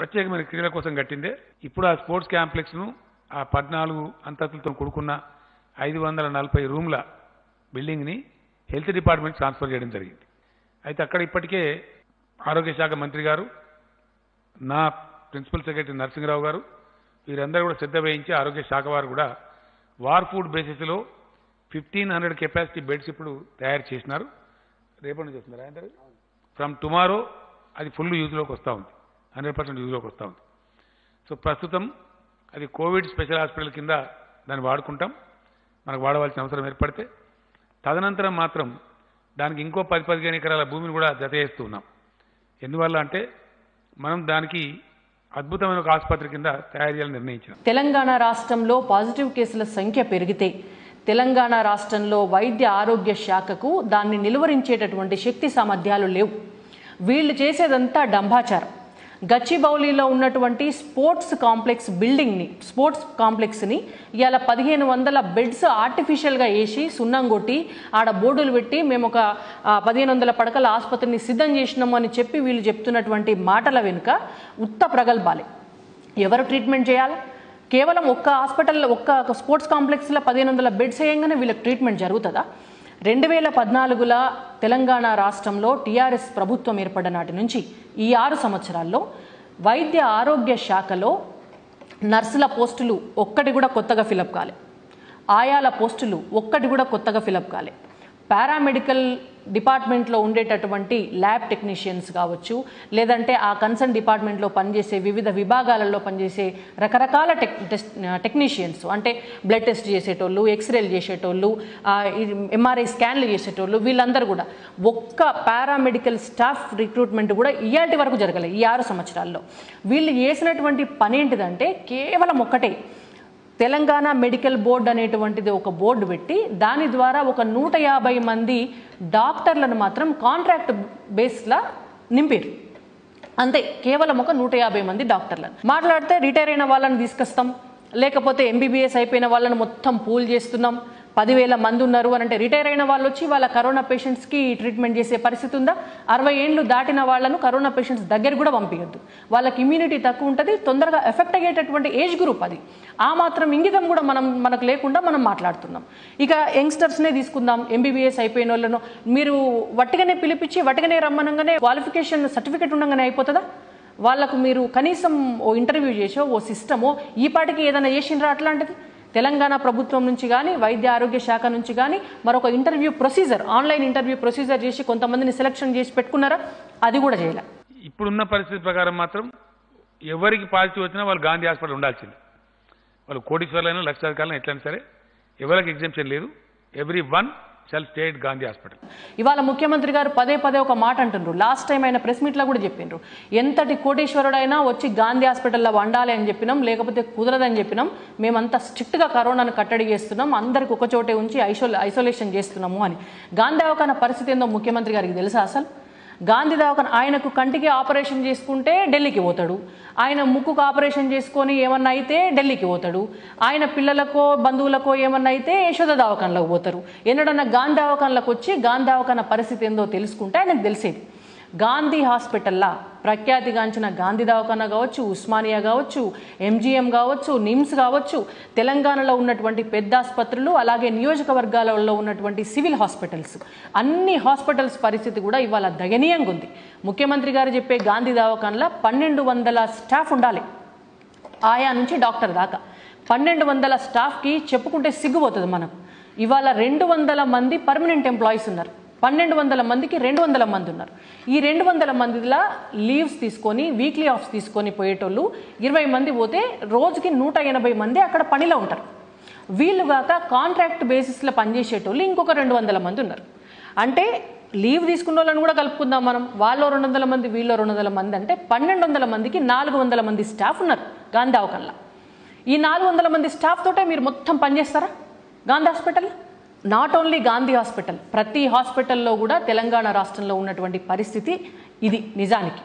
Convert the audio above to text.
ప్రత్యేకమైన క్రీడల కోసం కట్టిందే. ఇప్పుడు ఆ స్పోర్ట్స్ కాంప్లెక్స్ను ఆ పద్నాలుగు అంతస్తులతో కూడుకున్న ఐదు వందల నలభై రూమ్ల బిల్డింగ్ని హెల్త్ డిపార్ట్మెంట్ ట్రాన్స్ఫర్ చేయడం జరిగింది. అయితే అక్కడ ఇప్పటికే ఆరోగ్య శాఖ మంత్రి గారు నా ప్రిన్సిపల్ సెక్రటరీ నరసింహరావు గారు వీరందరూ కూడా శ్రద్ధ వహించి ఆరోగ్య శాఖ వారు కూడా వార్ ఫుడ్ బేసిస్లో ఫిఫ్టీన్ హండ్రెడ్ కెపాసిటీ బెడ్స్ ఇప్పుడు తయారు చేసినారు. రేపటి నుంచి వస్తున్నారా ఫ్రమ్ టుమారో అది ఫుల్ యూజ్లోకి వస్తూ ఉంది. హండ్రెడ్ పర్సెంట్ యూజ్లోకి వస్తూ ఉంది. సో ప్రస్తుతం అది కోవిడ్ స్పెషల్ హాస్పిటల్ కింద దాన్ని వాడుకుంటాం. మనకు వాడవలసిన అవసరం ఏర్పడితే. తదనంతరం మాత్రం దానికి ఇంకో పది పదిహేను ఎకరాల భూమిని కూడా జత చేస్తూ ఉన్నాం. ఎందువల్ల అంటే మనం దానికి అద్భుతమైన ఒక ఆసుపత్రి కింద తయారు చేయాలని నిర్ణయించాం తెలంగాణ రాష్ట్రంలో పాజిటివ్ కేసుల సంఖ్య పెరిగితే తెలంగాణ రాష్ట్రంలో వైద్య ఆరోగ్య శాఖకు దాన్ని నిలువరించేటటువంటి శక్తి సామర్థ్యాలు లేవు. వీళ్ళు చేసేదంతా డంభాచారం. గచ్చిబౌలిలో ఉన్నటువంటి స్పోర్ట్స్ కాంప్లెక్స్ బిల్డింగ్ని స్పోర్ట్స్ కాంప్లెక్స్ని ఇవాళ పదిహేను వందల బెడ్స్ ఆర్టిఫిషియల్గా వేసి సున్నం కొట్టి ఆడ బోర్డులు పెట్టి మేము ఒక పదిహేను వందల పడకల ఆసుపత్రిని సిద్ధం చేసినాము అని చెప్పి వీళ్ళు చెప్తున్నటువంటి మాటల వెనుక ఉత్త ప్రగల్భాలే. ఎవరు ట్రీట్మెంట్ చేయాలి? కేవలం ఒక్క హాస్పిటల్లో ఒక్క స్పోర్ట్స్ కాంప్లెక్స్లో పదిహేను వందల బెడ్స్ వేయంగానే వీళ్ళకి ట్రీట్మెంట్ జరుగుతుందా? రెండు వేల పద్నాలుగుల తెలంగాణ రాష్ట్రంలో టీఆర్ఎస్ ప్రభుత్వం ఏర్పడిన నాటి నుంచి ఈ ఆరు సంవత్సరాల్లో వైద్య ఆరోగ్య శాఖలో నర్సుల పోస్టులు ఒక్కటి కూడా కొత్తగా ఫిలప్ కాలే. ఆయాల పోస్టులు ఒక్కటి కూడా కొత్తగా ఫిలప్ కాలే. పారామెడికల్ డిపార్ట్మెంట్లో ఉండేటటువంటి ల్యాబ్ టెక్నీషియన్స్ కావచ్చు లేదంటే ఆ కన్సర్న్ డిపార్ట్మెంట్లో పనిచేసే వివిధ విభాగాలలో పనిచేసే రకరకాల టెక్ టెక్నీషియన్స్. అంటే బ్లడ్ టెస్ట్ చేసేటోళ్ళు ఎక్స్రేలు చేసేటోళ్ళు ఎంఆర్ఐ స్కాన్లు చేసేటోళ్ళు వీళ్ళందరూ కూడా. ఒక్క పారామెడికల్ స్టాఫ్ రిక్రూట్మెంట్ కూడా ఇయాటి వరకు జరగలేదు ఈ ఆరు సంవత్సరాల్లో. వీళ్ళు చేసినటువంటి పని ఏంటిదంటే కేవలం ఒక్కటే తెలంగాణ మెడికల్ బోర్డు అనేటువంటిది ఒక బోర్డు పెట్టి దాని ద్వారా ఒక నూట యాభై మంది డాక్టర్లను మాత్రం కాంట్రాక్ట్ బేస్లా నింపారు అంతే కేవలం ఒక నూట యాభై మంది డాక్టర్లను. మాట్లాడితే రిటైర్ అయిన వాళ్ళని తీసుకొస్తాం లేకపోతే ఎంబీబీఎస్ అయిపోయిన వాళ్ళని మొత్తం పూల్ చేస్తున్నాం. పదివేల మంది ఉన్నారు అని అంటే రిటైర్ అయిన వాళ్ళు వచ్చి వాళ్ళ కరోనా పేషెంట్స్కి ట్రీట్మెంట్ చేసే పరిస్థితి ఉందా? అరవై ఏళ్ళు దాటిన వాళ్ళను కరోనా పేషెంట్స్ దగ్గర కూడా పంపించద్దు వాళ్ళకి ఇమ్యూనిటీ తక్కువ ఉంటుంది తొందరగా ఎఫెక్ట్ అయ్యేటటువంటి ఏజ్ గ్రూప్ అది. ఆ మాత్రం ఇంగితం కూడా మనం మనకు లేకుండా మనం మాట్లాడుతున్నాం. ఇక యంగ్స్టర్స్నే తీసుకుందాం ఎంబీబీఎస్ అయిపోయిన వాళ్ళను మీరు వట్టిగానే పిలిపించి వట్టిగానే రమ్మనంగానే క్వాలిఫికేషన్ సర్టిఫికేట్ ఉండగానే అయిపోతుందా? వాళ్ళకు మీరు కనీసం ఓ ఇంటర్వ్యూ చేసో ఓ సిస్టమో ఈ పాటికి ఏదైనా చేసిండ్రా అట్లాంటిది? తెలంగాణ ప్రభుత్వం నుంచి కానీ వైద్య ఆరోగ్య శాఖ నుంచి కానీ మరొక interview procedure online interview procedure చేసి కొంతమందిని సెలక్షన్ చేసి పెట్టుకున్నారా? అది కూడా చేయలే. ఇప్పుడున్న పరిస్థితి ప్రకారం మాత్రం ఎవరికి పాజిటివ్ వచ్చినా వాళ్ళు గాంధీ హాస్పిటల్ ఉండాల్సిందే. వాళ్ళు కోటీశ్వర్లైనా లక్షాధికారులైనా ఎట్లయినా సరే ఎవరికి ఎగ్జామ్షన్ లేదు. Everyone shall state Gandhi hospital. ఇవాళ ముఖ్యమంత్రి గారు పదే పదే ఒక మాట అంటుండ్రు. లాస్ట్ టైం ఆయన ప్రెస్ మీట్లో కూడా చెప్పిండ్రు ఎంతటి కోటేశ్వరుడైనా వచ్చి గాంధీ హాస్పిటల్లో వండాలి అని చెప్పినాం లేకపోతే కుదరదని చెప్పినాం. మేమంతా స్ట్రిక్ట్గా కరోనాను కట్టడి చేస్తున్నాం అందరికి ఒక చోటే ఉంచి ఐసోలేషన్ చేస్తున్నాము అని. గాంధీ అవకాన పరిస్థితి ఏందో ముఖ్యమంత్రి గారికి తెలుసా అసలు? గాంధీ దవాఖాన ఆయనకు కంటికి ఆపరేషన్ చేసుకుంటే ఢిల్లీకి పోతాడు. ఆయన ముక్కుకు ఆపరేషన్ చేసుకొని ఏమన్నా అయితే ఢిల్లీకి పోతాడు. ఆయన పిల్లలకో బంధువులకో ఏమన్నా అయితే యశోద దవాఖానలోకి పోతారు. ఎన్నడన్నా గాంధీ దవాఖానలకు వచ్చి గాంధీ దవాఖాన పరిస్థితి ఏందో తెలుసుకుంటే ఆయనకు తెలిసేది. గాంధీ హాస్పిటల్లా ప్రఖ్యాతిగాంచిన గాంధీ దవాఖానా కావచ్చు ఉస్మానియా కావచ్చు ఎంజీఎం కావచ్చు నిమ్స్ కావచ్చు తెలంగాణలో ఉన్నటువంటి పెద్ద ఆసుపత్రులు అలాగే నియోజకవర్గాలలో ఉన్నటువంటి సివిల్ హాస్పిటల్స్. అన్ని హాస్పిటల్స్ పరిస్థితి కూడా ఇవాళ దయనీయంగా ఉంది. ముఖ్యమంత్రి గారు చెప్పే గాంధీ దవాఖానలో పన్నెండు వందల స్టాఫ్ ఉండాలి. ఆయా నుంచి డాక్టర్ దాకా. పన్నెండు వందల స్టాఫ్కి చెప్పుకుంటే సిగ్గుపోతుంది మనకు. ఇవాళ రెండు వందల మంది పర్మనెంట్ ఎంప్లాయీస్ ఉన్నారు. పన్నెండు వందల మందికి రెండు వందల మంది ఉన్నారు. ఈ రెండు వందల మందిలా లీవ్స్ తీసుకొని వీక్లీ ఆఫ్స్ తీసుకొని పోయేటోళ్ళు ఇరవై మంది పోతే రోజుకి నూట ఎనభై మంది అక్కడ పనిలో ఉంటారు. వీళ్ళు కాక కాంట్రాక్ట్ బేసిస్లో పనిచేసేటోళ్ళు ఇంకొక రెండు వందల మంది ఉన్నారు. అంటే లీవ్ తీసుకున్న వాళ్ళని కూడా కలుపుకుందాం మనం. వాళ్ళు రెండు వందల మంది వీళ్ళు రెండు వందల మంది అంటే పన్నెండు వందల మందికి నాలుగు వందల మంది స్టాఫ్ ఉన్నారు గాంధీ అవకల్లా ఈ నాలుగు వందల మంది స్టాఫ్ తోటే మీరు మొత్తం పనిచేస్తారా? Gandhi hospital not only Gandhi hospital ప్రతి హాస్పిటల్లో కూడా తెలంగాణ రాష్ట్రంలో ఉన్నటువంటి పరిస్థితి ఇది నిజానికి.